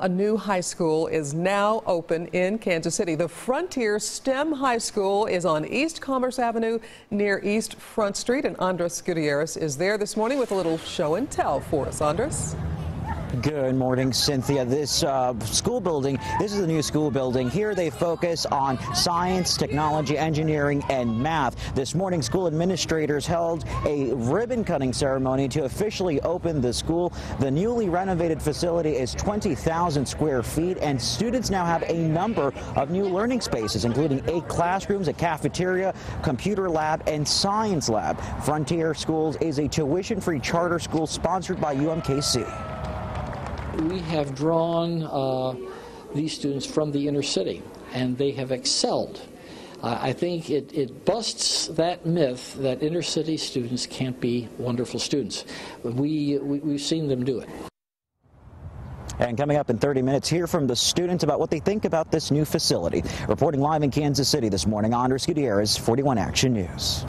A new high school is now open in Kansas City. The Frontier STEM High School is on East Commerce Avenue near East Front Street, and Andres Gutierrez is there this morning with a little show and tell for us. Andres? Good morning, Cynthia. This uh, school building, this is the new school building. Here they focus on science, technology, engineering, and math. This morning, school administrators held a ribbon cutting ceremony to officially open the school. The newly renovated facility is 20,000 square feet, and students now have a number of new learning spaces, including eight classrooms, a cafeteria, computer lab, and science lab. Frontier Schools is a tuition-free charter school sponsored by UMKC we have drawn uh, these students from the inner city, and they have excelled. Uh, I think it, it busts that myth that inner city students can't be wonderful students. We, we, we've seen them do it. And coming up in 30 minutes, hear from the students about what they think about this new facility. Reporting live in Kansas City this morning, Andres Gutierrez, 41 Action News.